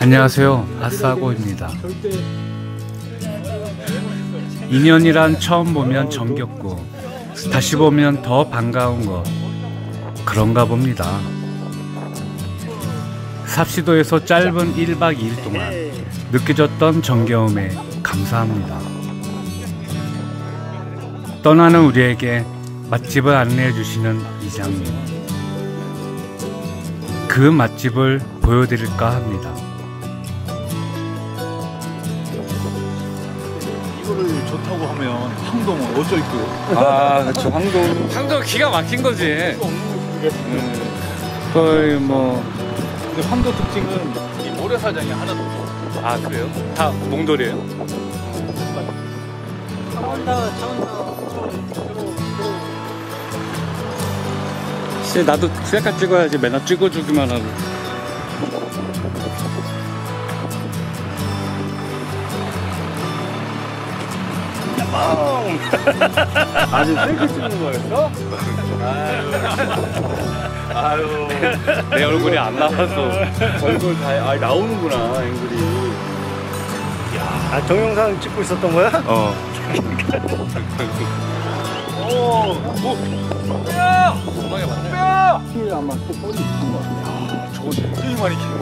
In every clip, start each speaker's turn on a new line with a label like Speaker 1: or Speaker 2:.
Speaker 1: 안녕하세요. 아싸고입니다. 2년이란 처음 보면 정겹고 다시 보면 더 반가운 것. 그런가 봅니다. 삽시도에서 짧은 1박 2일 동안 느껴졌던 정겨움에 감사합니다. 떠나는 우리에게 맛집을 안내해 주시는 이장님 그 맛집을 보여드릴까 합니다.
Speaker 2: 이거를 좋다고 하면 항동은 어쩔
Speaker 3: 그아 그렇죠. 황동.
Speaker 1: 상도 기가 막힌 거지. 음. 거의 뭐.
Speaker 2: 근데 황도 특징은 이 모래사장이 하나도 없어
Speaker 1: 아 그래요? 다 몽돌이에요? 씨 나도 셀카 찍어야지. 맨날 찍어주기만 하고.
Speaker 2: 아주 셀프 찍는 거였어? 아유.
Speaker 1: 내 얼굴이 안 나와서.
Speaker 2: 얼굴 다 아, 나오는구나 앵글이.
Speaker 4: 아 동영상 찍고 있었던 거야?
Speaker 1: 어
Speaker 2: 도망에 맞네 뼈!
Speaker 3: 힐 아마 또 뻘이 있는 것 같아요
Speaker 2: 저거 되게 많이 키워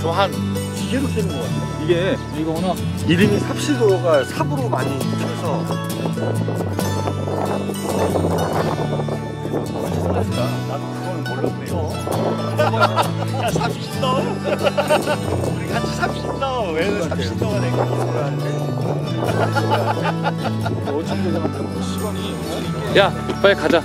Speaker 1: 저한
Speaker 4: 기계로 캐는 거 같아
Speaker 2: 이게 이거구나
Speaker 4: 이름이 삽시도가 삽으로 많이 켜서
Speaker 2: 나도 그거는 몰랐네
Speaker 4: 야 삽시도 야
Speaker 1: 빨리 가자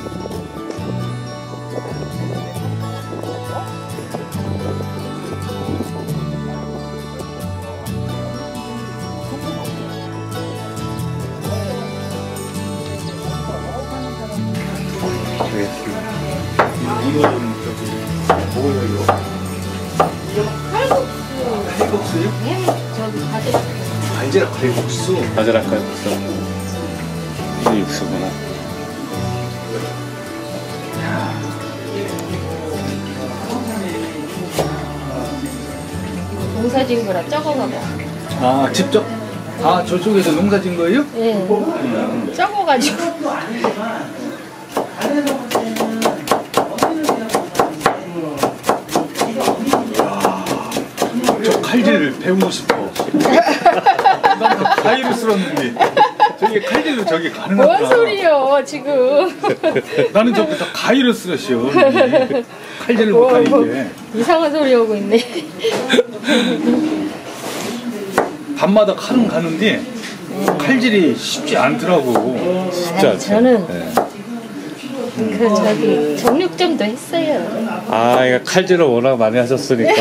Speaker 2: 이거는 저기 뭐예요 이거? 칼국수요? 알제라 칼국수
Speaker 1: 바지락 칼국수 이게 육수구나
Speaker 5: 농사진 거라 적어가고.
Speaker 2: 아 직접 아 저쪽에서 농사 진 거예요?
Speaker 5: 예. 적어가지고.
Speaker 2: 저 칼질을 배우고 싶어 난저 가위로 쓸었는데 저게 칼질로 저게 가능하구나
Speaker 5: 뭔 소리요, 지금.
Speaker 2: 나는 저부터 가위로 쓸었어 칼질을
Speaker 5: 뭐, 뭐,
Speaker 2: 못하니까
Speaker 5: 이상한 소리 하고 있네.
Speaker 2: 밤마다 칼은 가는데 칼질이 쉽지 않더라고
Speaker 1: 진짜
Speaker 5: 저는
Speaker 1: 네.
Speaker 5: 그 저기 정육점도 했어요.
Speaker 1: 아 이거 칼질을 워낙 많이 하셨으니까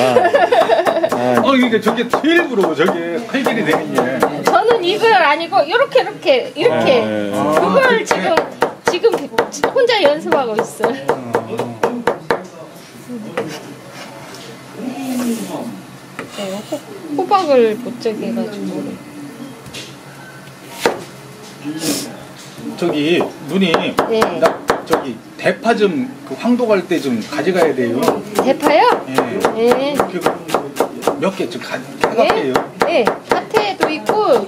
Speaker 2: 어 그러니까 저게 제일 부러워 저게 칼질이 되는 게
Speaker 5: 저는 이걸 아니고 이렇게 이렇게 이렇게
Speaker 1: 아, 예.
Speaker 5: 그걸? 지금 지금 혼자 연습하고 있어요. 네, 호, 호박을 못 저기 해가지고
Speaker 2: 저기 누님
Speaker 5: 예.
Speaker 2: 나 저기 대파 좀 그 황도 갈 때 좀 가져가야 돼요
Speaker 5: 대파요?
Speaker 2: 예.
Speaker 5: 예.
Speaker 2: 몇개 좀 가져갈게요
Speaker 5: 예, 밭에도 있고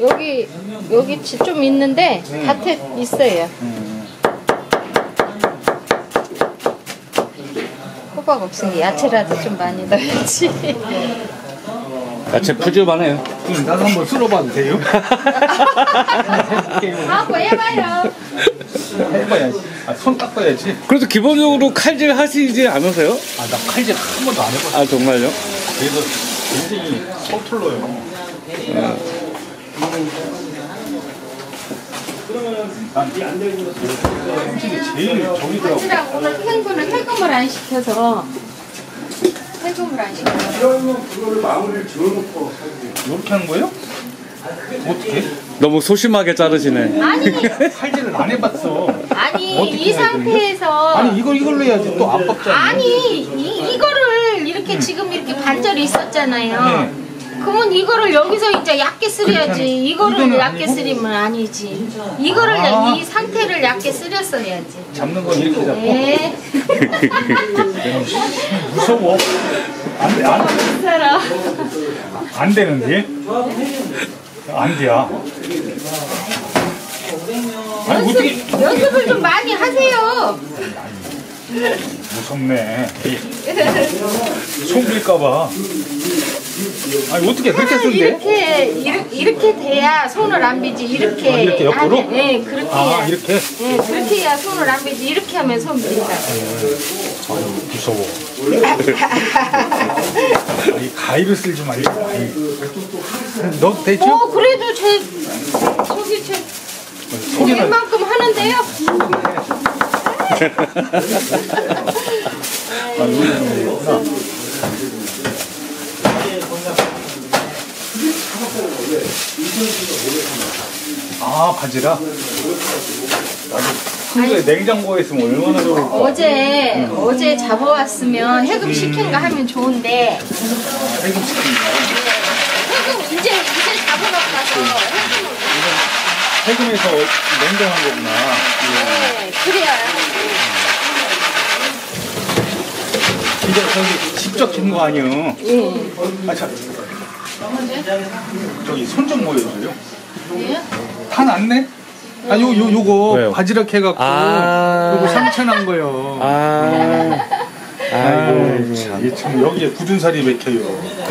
Speaker 5: 여기 여기 지- 좀 있는데 밭에 있어요.
Speaker 2: 음.
Speaker 5: 호박 없으니 야채라도 좀 많이 넣어야지.
Speaker 1: 야채 푸짐하네요
Speaker 2: 그럼 나도 한번 쓸어봐도 돼요?
Speaker 5: 하고 해봐요.
Speaker 2: 해봐야지 아, 손 닦아야지
Speaker 1: 그래도 기본적으로 칼질 하시지 않으세요?
Speaker 2: 아 나 칼질 한 번도 안 해봤어
Speaker 1: 아 정말요?
Speaker 2: 그래서 굉장히 서툴러요 솔 직히 제일 저기더라고
Speaker 5: 사실은 오늘 생분을 해금을 안 시켜서 해금을 안 시켜서
Speaker 2: 이렇게 하는 거예요? 어떻게?
Speaker 1: 너무 소심하게 자르시네
Speaker 5: 아니
Speaker 2: 칼질을 안 해봤어
Speaker 5: 아니 이? 상태에서
Speaker 2: 아니 이걸 이걸로 해야지 또 아깝잖아
Speaker 5: 아니 이, 이거를 이렇게 지금 이렇게 반절이 있었잖아요.
Speaker 2: 네.
Speaker 5: 그러면 이거를 여기서 이제 얇게 쓰려야지. 이거를 얇게
Speaker 1: 아니고?
Speaker 5: 쓰리면 아니지. 이거를
Speaker 1: 아.
Speaker 5: 이 상태를 얇게 쓰렸어야지.
Speaker 1: 잡는 건 이렇게 잡고.
Speaker 5: 네.
Speaker 2: 무서워. 안 돼, 안,
Speaker 5: 살아.
Speaker 2: 안 되는데? 안 돼야. 아니, 어떻게.
Speaker 5: 연습을 좀 많이 하세요.
Speaker 2: 무섭네. 손길까봐.
Speaker 1: 아니 어떻게 그렇게 쓴대?
Speaker 5: 이렇게 이렇게, 이렇게 돼야 손을 안 비지. 이렇게.
Speaker 2: 아, 이렇게 옆으로?
Speaker 5: 하면- 네, 그렇게
Speaker 2: 아,
Speaker 5: 해야.
Speaker 2: 이렇게?
Speaker 5: 네, 그렇게 해야 손을 안 비지. 이렇게 하면 손 빈다.
Speaker 2: 무서워. 이 가위를 쓸지 말고. 가위. 너 되죠?
Speaker 5: 어, 그래도 제 저기 제
Speaker 2: 소리는
Speaker 5: 웬만큼 하는데요.
Speaker 2: 아, 바지락? 나도 한국에 냉장고에 있으면 얼마나 좋을까.
Speaker 5: 어제 어제 잡아왔으면 해금 시킨 거 하면 좋은데. 해금 이제 이제 잡아놨다서 해금을
Speaker 2: 세금에서 냉장한 거구나.
Speaker 5: 네, 그래야
Speaker 2: 이제 저기 직접 긴 거 아니에요?
Speaker 5: 예.
Speaker 2: 아, 참. 저기 손 좀 보여줘요.
Speaker 5: 예?
Speaker 2: 다 났네? 아, 요, 요, 요거
Speaker 1: 왜요?
Speaker 2: 바지락 해갖고
Speaker 1: 아.
Speaker 2: 요거 상처 난 거요.
Speaker 1: 아.
Speaker 2: 아이고, 참, 이게 참 여기에 굳은 살이 맥혀요.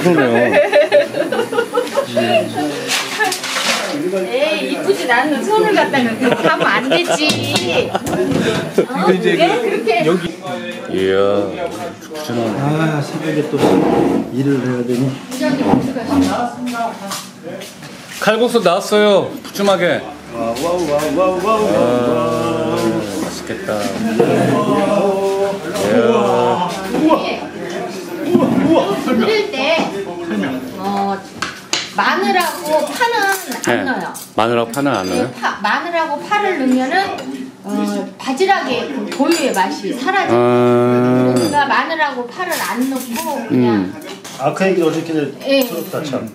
Speaker 1: 그러네요.
Speaker 5: 에이 이쁘지 않는 손을 갖다가 그렇게 하면 안 되지. 어?
Speaker 2: 근데 이제
Speaker 5: 왜 그렇게
Speaker 2: 여기
Speaker 1: 이야. 푹신한.
Speaker 3: 아 새벽에 또 일을 해야 되니
Speaker 1: 칼국수 나왔어요. 푸짐하게.
Speaker 3: 와와와와와
Speaker 1: 아, 맛있겠다. 이야.
Speaker 5: 끓일 때 어, 마늘하고 파는 안
Speaker 1: 네.
Speaker 5: 넣어요.
Speaker 1: 마늘하고 파는 안 넣어요?
Speaker 5: 파, 마늘하고 파를 넣으면은 어, 바지락의 그 고유의 맛이 사라져.
Speaker 1: 아.
Speaker 5: 그러니까 마늘하고 파를 안 넣고 그냥
Speaker 1: 음.
Speaker 3: 아그 얘기 어저께
Speaker 5: 예,
Speaker 3: 들었다 참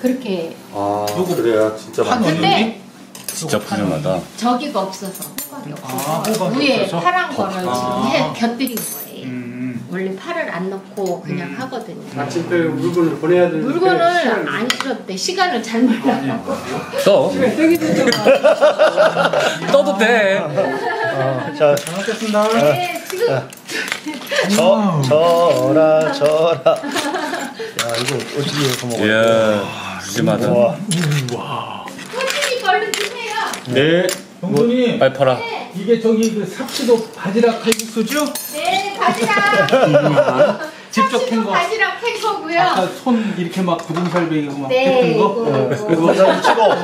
Speaker 5: 그렇게.
Speaker 3: 아, 그래야 진짜
Speaker 2: 언니?
Speaker 1: 진짜 푸짐하다.
Speaker 5: 저기가 없어서 호박이 없어서
Speaker 2: 아, 호박이
Speaker 5: 위에
Speaker 2: 없어서?
Speaker 5: 파란 거를 지금
Speaker 2: 아.
Speaker 5: 해, 곁들인 거예요.
Speaker 2: 음,
Speaker 5: 원래 파를 안 넣고 그냥
Speaker 2: 음.
Speaker 5: 하거든요.
Speaker 3: 마침표에 물건을 보내야 되는데
Speaker 5: 물건을 안 실었대. 시간을 잘못 나고.
Speaker 1: 떠. 떠도 돼.
Speaker 3: 자
Speaker 2: 잘 먹겠습니다.
Speaker 5: 네, 지금
Speaker 3: 저, 저라 저라 야 이거 어떻게 해서 먹어야
Speaker 1: 이야. 푸짐하다.
Speaker 3: 와
Speaker 5: 손님이 얼른 드세요.
Speaker 2: 네. 동선이
Speaker 1: 빨리 팔아.
Speaker 5: 네,
Speaker 2: 이게 저기 그 삽시도 바지락 칼국수죠?
Speaker 5: 네, 바지락.
Speaker 2: 직접 캔 거.
Speaker 5: 바지락 캔 거고요.
Speaker 2: 아까 손 이렇게 막 베이고 막
Speaker 5: 네, 이거
Speaker 2: 거?
Speaker 3: 그거 사진 찍어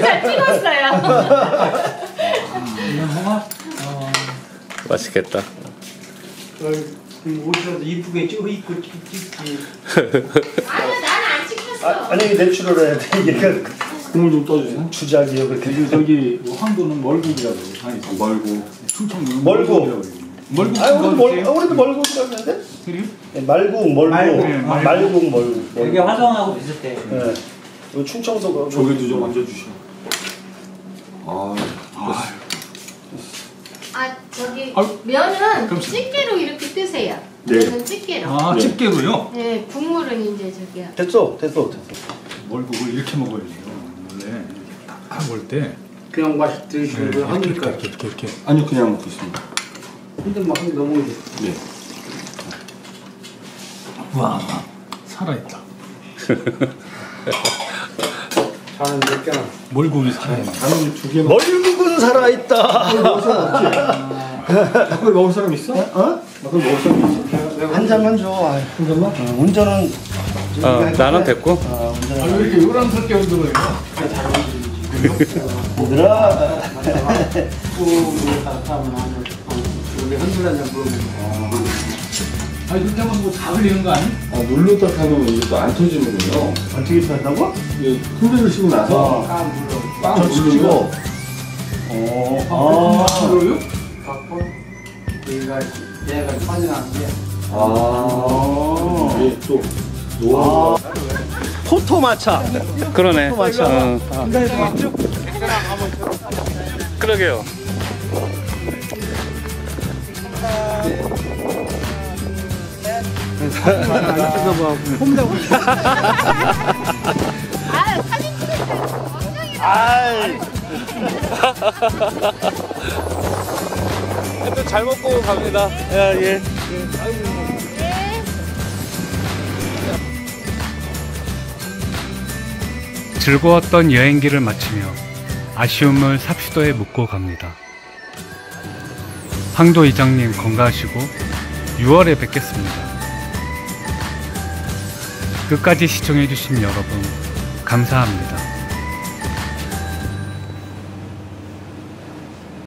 Speaker 5: 잘 찍었어요.
Speaker 2: 홍합?
Speaker 1: 맛있겠다.
Speaker 3: 옷이라도 이쁘게 찍어 입고 찍지
Speaker 5: 아니요, 나는 안 찍혔어.
Speaker 3: 아, 아니 이게 natural 해야 돼 이게 그 국물 좀 떠주세요 주작이요 그렇게
Speaker 2: 그리고 저기 황도는 멀국이라고 아니 멀국 충청도
Speaker 3: 멀국.
Speaker 2: 멀국
Speaker 3: 아 우리도 멀
Speaker 2: 먹어주세요.
Speaker 3: 아, 우리도 멀국이라고 하는데
Speaker 2: 그래요?
Speaker 3: 네, 말국 멀국
Speaker 2: 말국, 네,
Speaker 3: 멀국
Speaker 6: 되게 화성하고 비슷해.
Speaker 3: 네. 이거 충청도가
Speaker 2: 조개도 좀 얹어주시오
Speaker 5: 아, 저기
Speaker 2: 아유.
Speaker 5: 면은
Speaker 2: 그럼
Speaker 5: 집게로 이렇게 뜨세요.
Speaker 3: 네.
Speaker 5: 면은 집게로.
Speaker 2: 아 집게로요?
Speaker 5: 네, 국물은 이제 저기야.
Speaker 3: 됐어 됐어 됐어
Speaker 2: 멀국을 이렇게 먹어야 돼요 원래 딱 먹을 때
Speaker 7: 그냥 맛이 드시는 거예요?
Speaker 2: 이렇게
Speaker 7: 하니까
Speaker 2: 이렇게 이렇게 이렇게
Speaker 7: 아니요 그냥 먹고 있습니다 근데 막 너무 이제
Speaker 2: 와 살아있다
Speaker 7: 저는 몇 개나
Speaker 2: 멀국이 살아있네
Speaker 7: 저는 두 개만
Speaker 3: 멀국은 살아있다
Speaker 7: 그걸 먹을 사람 있어?
Speaker 3: 어?
Speaker 7: 그걸 먹을 사람 있어? 내가
Speaker 3: 한 잔만 줘 아이.
Speaker 7: 한 잔만?
Speaker 3: 어, 운전은
Speaker 1: 어, 나는 됐고.
Speaker 3: 아, 운전은
Speaker 2: 아, 왜 이렇게 요란스럽게 흔들어요?
Speaker 3: 얘들아
Speaker 7: 우리 한술한 잔 물어보면
Speaker 2: 그렇게 하면 뭐다 흘리는 거 아니?
Speaker 7: 아 눌렀다 타면 이게 또 안 터지는군요
Speaker 3: 어떻게 산다고?
Speaker 7: 이게 훈련을 쉬고 나서
Speaker 3: 어. 빵저
Speaker 7: 누르면
Speaker 3: 치고 어. 아.
Speaker 2: 그래요?
Speaker 7: 갖고 얘가 얘가 빠져나간 게
Speaker 3: 아.
Speaker 7: 이게 또 노하우가
Speaker 3: 아.
Speaker 4: 토토마차.
Speaker 1: 그러네.
Speaker 4: 맞죠.
Speaker 1: 어. 그러게요.
Speaker 5: 아 사진. 엉덩이
Speaker 4: 아 이.
Speaker 1: 하여튼 잘 먹고 갑니다. 야, 예.
Speaker 5: 네.
Speaker 6: 즐거웠던 여행기를 마치며 아쉬움을 삽시도에 묻고 갑니다. 황도 이장님 건강하시고 6월에 뵙겠습니다. 끝까지 시청해주신 여러분 감사합니다.